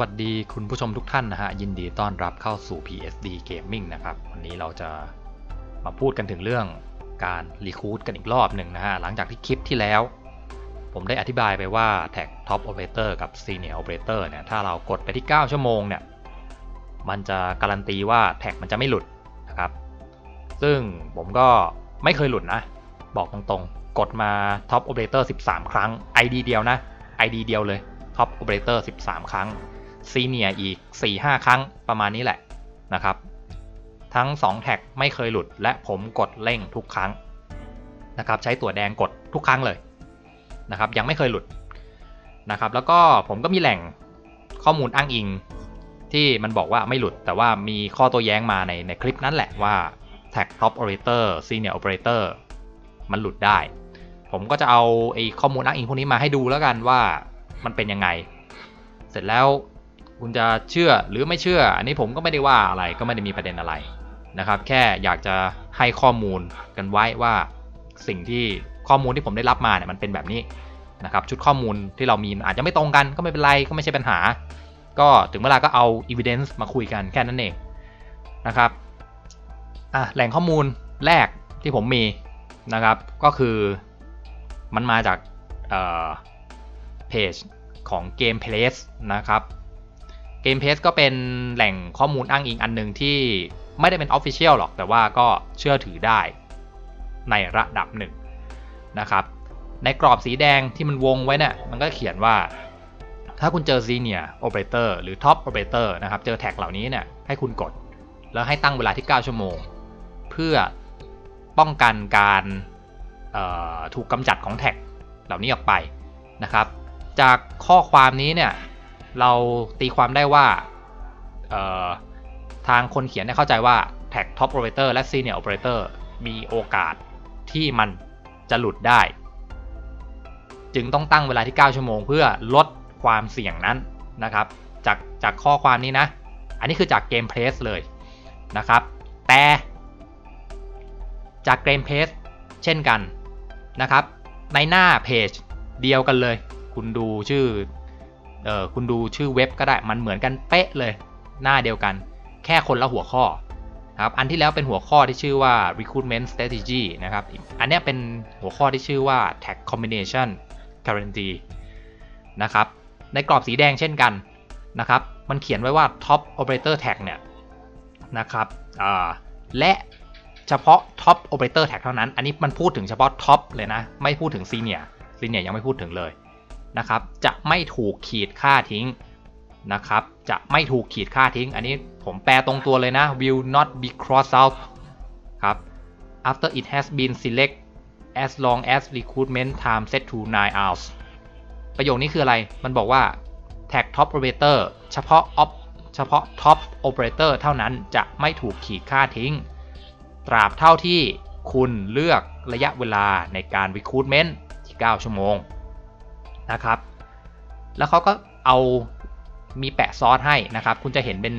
วัสดีคุณผู้ชมทุกท่านนะฮะ ยินดีต้อนรับเข้าสู่ PSD Gaming นะครับ วันนี้เราจะมาพูดกันถึงเรื่องการรีคูดกันอีกรอบหนึ่งนะฮะ หลังจากที่คลิปที่แล้ว ผมได้อธิบายไปว่าแท็ก Top Operator กับ Senior Operator เนี่ย ถ้าเรากดไปที่ 9 ชั่วโมงเนี่ย มันจะการันตีว่าแท็กมันจะไม่หลุดนะครับ ซึ่งผมก็ไม่เคยหลุดนะ บอกตรงๆ กดมา Top Operator 13 ครั้ง ID เดียวนะ ID เดียวเลย Top Operator 13 ครั้ง ซีเนียอีก 4-5 ครั้งประมาณนี้แหละนะครับ ทั้ง 2 แท็กไม่เคยหลุดและผมกดเร่งทุกครั้งนะครับ ใช้ตัวแดงกดทุกครั้งเลยนะครับ ยังไม่เคยหลุดนะครับ แล้วก็ผมก็มีแหล่งข้อมูลอ้างอิงที่มันบอกว่าไม่หลุด แต่ว่ามีข้อโตัวแย้งมาในในคลิปนั้นแหละว่าแท็ก Top Operator Senior Operator มันหลุดได้ ผมก็จะเอาไอ้ข้อมูลอ้างอิงพวกนี้มาให้ดูแล้วกันว่ามันเป็นยังไง เสร็จแล้ว คุณจะเชื่อหรือไม่เชื่อ อันนี้ผมก็ไม่ได้ว่าอะไรก็ไม่ได้มีประเด็นอะไรนะครับ แค่อยากจะให้ข้อมูลกันไว้ว่าสิ่งที่ข้อมูลที่ผมได้รับมาเนี่ยมันเป็นแบบนี้นะครับ ชุดข้อมูลที่เรามีอาจจะไม่ตรงกันก็ไม่เป็นไรก็ไม่ใช่ปัญหา ก็ถึงเวลาก็เอา evidence มาคุยกันแค่นั้นเองนะครับอะแหล่งข้อมูลแรกที่ผมมีนะครับก็คือมันมาจากเอ่อเพจของ Game Place นะครับ Game Place ก็เป็นแหล่งข้อมูลอ้างอิงอันหนึ่งที่ไม่ได้เป็น Official หรอก แต่ว่าก็เชื่อถือได้ในระดับหนึ่งนะครับ ในกรอบสีแดงที่มันวงไว้เนี่ยมันก็เขียนว่า ถ้าคุณเจอ Senior Operator หรือ Top Operator นะครับ เจอแท็กเหล่านี้เนี่ยให้คุณกด แล้วให้ตั้งเวลาที่ 9 ชั่วโมง เพื่อป้องกันการถูกกำจัดของแท็กเหล่านี้ออกไปนะครับ จากข้อความนี้เนี่ย เราตีความได้ว่าทางคนเขียนเข้าใจว่าแท็ก Top Operator และ Senior Operator มีโอกาสที่มันจะหลุดได้ จึงต้องตั้งเวลาที่ 9 ชั่วโมง เพื่อลดความเสี่ยงนั้นนะครับ จากจากข้อความนี้นะ อันนี้คือจากเกมเพลสเลยนะครับ แต่จากเกมเพลสเช่นกันนะครับ ในหน้าเพจเดียวกันเลย คุณดูชื่อ เออคุณดูชื่อเว็บก็ได้มันเหมือนกันเป๊ะเลย หน้าเดียวกัน แค่คนละหัวข้อครับอันที่แล้วเป็นหัวข้อที่ชื่อว่า recruitment strategy นะครับ อันนี้เป็นหัวข้อที่ชื่อว่า tag combination guarantee นะครับ ในกรอบสีแดงเช่นกันนะครับ มันเขียนไว้ว่า top operator tag เนี่ยนะครับและเฉพาะ top operator tag เท่านั้น อันนี้มันพูดถึงเฉพาะ top เลยนะ ไม่พูดถึง senior senior ยังไม่พูดถึงเลย นะครับ จะไม่ถูกขีดค่าทิ้งนะครับ จะไม่ถูกขีดค่าทิ้ง อันนี้ผมแปลตรงตัวเลยนะ will not be crossed out ครับ after it has been select as long as recruitment time set to 9 hours ประโยคนี้คืออะไร มันบอกว่า tag top operator เฉพาะ op เฉพาะ top operator เท่านั้นจะไม่ถูกขีดค่าทิ้ง ตราบเท่าที่คุณเลือกระยะเวลาในการ recruitment ที่ 9 ชั่วโมง นะครับ แล้วเขาก็เอามีแปะซอสให้นะครับ คุณจะเห็นเป็น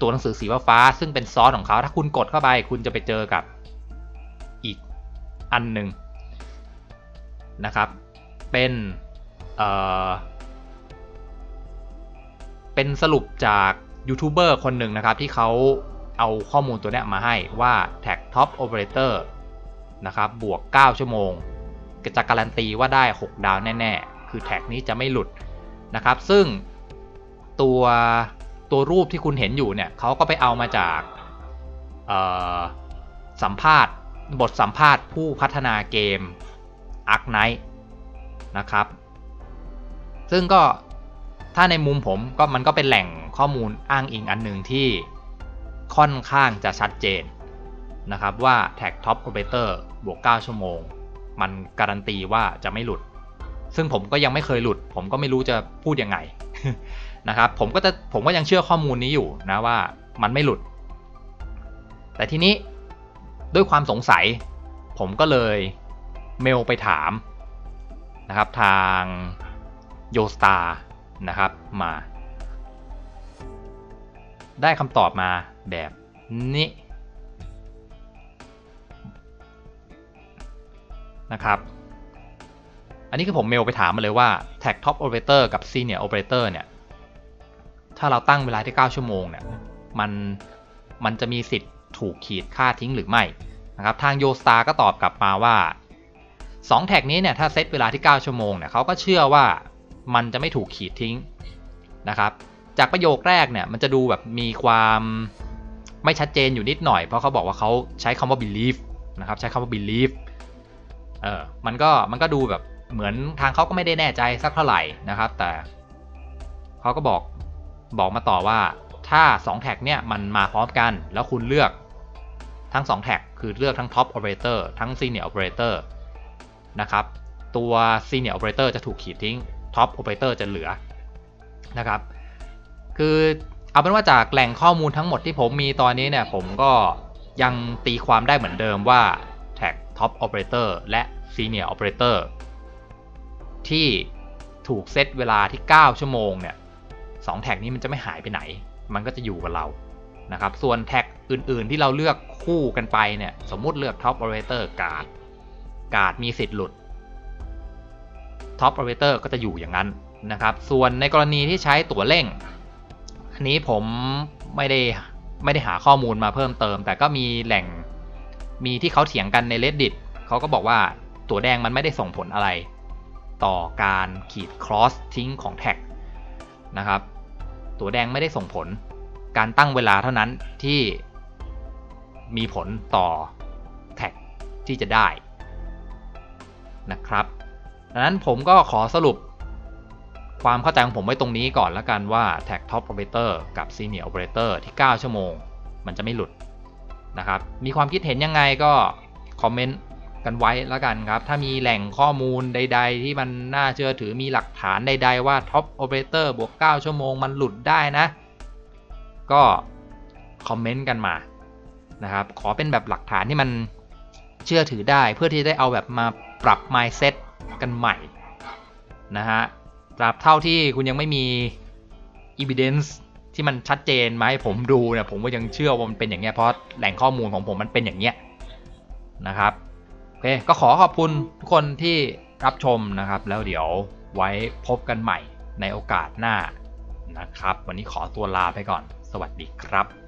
ตัวหนังสือสีฟ้าซึ่งเป็นซอสของเขาถ้าคุณกดเข้าไป คุณจะไปเจอกับอีกอันหนึ่งนะครับ เป็นเอ่อเป็นสรุปจากยูทูบเบอร์คนหนึ่งนะครับ ที่เขาเอาข้อมูลตัวนี้มาให้ว่าแท็ก Top Operator นะครับบวก 9 ชั่วโมงจะการันตีว่าได้ 6 ดาวแน่ ๆ คือแท็กนี้จะไม่หลุดนะครับ ซึ่งตัวตัวรูปที่คุณเห็นอยู่เนี่ยเขาก็ไปเอามาจากสัมภาษณ์ บทสัมภาษณ์ผู้พัฒนาเกม Ark Knight นะครับ ซึ่งก็ถ้าในมุมผมก็มันก็เป็นแหล่งข้อมูลอ้างอิงอันหนึ่งที่ค่อนข้างจะชัดเจนนะครับว่าแท็ก Top Operator บวก 9 ชั่วโมง มันการันตีว่าจะไม่หลุด ซึ่งผมก็ยังไม่เคยหลุด ผมก็ไม่รู้จะพูดยังไงนะครับ ผมก็จะผมก็ยังเชื่อข้อมูลนี้อยู่นะว่ามันไม่หลุด แต่ทีนี้ด้วยความสงสัย ผมก็เลยเมลไปถามนะครับทางโยสตานะครับมา ได้คำตอบมาแบบนี้นะครับ อันนี้คือผมเมลไปถามมาเลยว่า Tag Top Operator กับ Senior Operator เนี่ย ถ้าเราตั้งเวลาที่ 9 ชั่วโมงเนี่ย มัน มันจะมีสิทธิ์ถูกขีดค่าทิ้งหรือไม่นะครับ ทางโยสตาก็ตอบกลับมาว่า2แท็กนี้เนี่ยถ้าเซตเวลาที่ 9 ชั่วโมงเนี่ยเขาก็เชื่อว่ามันจะไม่ถูกขีดทิ้งนะครับ จากประโยคแรกเนี่ยมันจะดูแบบมีความไม่ชัดเจนอยู่นิดหน่อย เพราะเขาบอกว่าเขาใช้คำว่า believe นะครับ ใช้คำว่า believe เออมันก็มันก็ดูแบบ เหมือนทางเขาก็ไม่ได้แน่ใจสักเท่าไหร่นะครับ แต่เขาก็บอกบอกมาต่อว่าถ้า 2 แท็กเนี่ยมันมาพร้อมกัน แล้วคุณเลือกทั้ง 2 แท็กคือเลือกทั้ง Top Operator ทั้ง Senior Operator นะครับ ตัว Senior Operator จะถูกขีดทิ้ง Top Operator จะเหลือนะครับ คือเอาเป็นว่าจากแหล่งข้อมูลทั้งหมดที่ผมมีตอนนี้เนี่ยผมก็ยังตีความได้เหมือนเดิมว่าแท็ก Top Operator และ Senior Operator ที่ถูกเซตเวลาที่ 9 ชั่วโมงเนี่ยแท็กนี้มันจะไม่หายไปไหน มันก็จะอยู่กับเรานะครับ ส่วนแท็กอื่นๆที่เราเลือกคู่กันไปเนี่ย สมมุติเลือก Top Operator Guardการ์ดมีสิทธิ์หลุด Top Operator ก็จะอยู่อย่างนั้นนะครับ ส่วนในกรณีที่ใช้ตั๋วเร่ง อันนี้ผมไม่ได้ไม่ได้หาข้อมูลมาเพิ่มเติม แต่ก็มีแหล่งมีที่เขาเถียงกันใน reddit เขาก็บอกว่าตั๋วแดงมันไม่ได้ส่งผลอะไร ต่อการขีด cross ทิ้งของแท็กนะครับ ตัวแดงไม่ได้ส่งผล การตั้งเวลาเท่านั้นที่มีผลต่อแท็กที่จะได้นะครับดังนั้นผมก็ขอสรุปความเข้าใจของผมไว้ตรงนี้ก่อนแล้วกันว่าแท็ก Top Operator กับ Senior Operator ที่ 9 ชั่วโมง มันจะไม่หลุดนะครับ มีความคิดเห็นยังไงก็คอมเมนต์ กันไว้แล้วกันครับ ถ้ามีแหล่งข้อมูลใด ๆ ที่มันน่าเชื่อถือมีหลักฐานใด ๆ ว่า Top Operator บวก 9 ชั่วโมงมันหลุดได้นะ ก็คอมเมนต์กันมานะครับ ขอเป็นแบบหลักฐานที่มันเชื่อถือได้ เพื่อที่ได้เอาแบบมาปรับ mindset กันใหม่นะฮะตราบเท่าที่คุณยังไม่มี evidence ที่มันชัดเจนมาให้ผมดูเนี่ยผมก็ยังเชื่อว่ามันเป็นอย่างเงี้ยเพราะแหล่งข้อมูลของผมมันเป็นอย่างเงี้ยนะครับ เคก็ขอขอบคุณทุกคนที่รับชมนะครับ แล้วเดี๋ยวไว้พบกันใหม่ในโอกาสหน้านะครับ วันนี้ขอตัวลาไปก่อน สวัสดีครับ